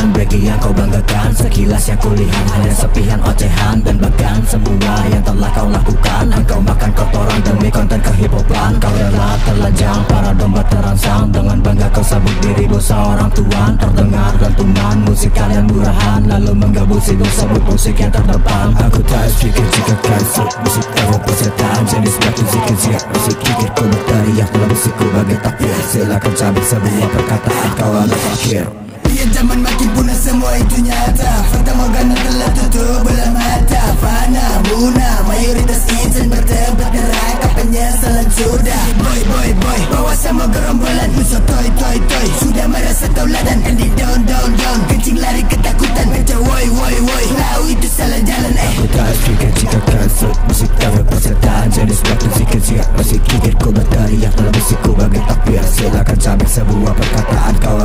depan Bagi yang kau banggakan Sekilas yang kulihat Hanya sepihan ocehan Dan bahkan semua yang telah kau lakukan. Engkau makan kotoran demi konten kehipopan Kau rela terlajang Para domba terangsang. Dengan bangga kau sabut dirimu seorang tuan. Terdengar rentuman musik kalian murahan Lalu menggabung sibuk sebut musik yang terdepan. Aku tak pikir jika cancel Musik Eropa setan Jenis batu zikir-zikir Musik kikirku berteriak Dalam musikku bagai takdir. Silahkan cabut semua perkataan kau anak akhir. Dunia zaman makin punah semua itu nyata. Fakta Morgana telah tutup bola mata. Fana, Muna, mayoritas insan bertempat neraka penyesalan sudah Boy, boy, boy, bawa sama gerombolan. Musuh toy, toy, toy. Sudah merasa tauladan. ladan, down, down, down. Kencing lari ketakutan, baca woi, woi, woi. Tahu itu salah jalan, eh. Aku tak fikir jika kasut. Musik tawar persetaan jenis sebab fikir siap masih kikir ku bertari yang telah musikku bagi api hasil Akan cabai sebuah perkataan. Kau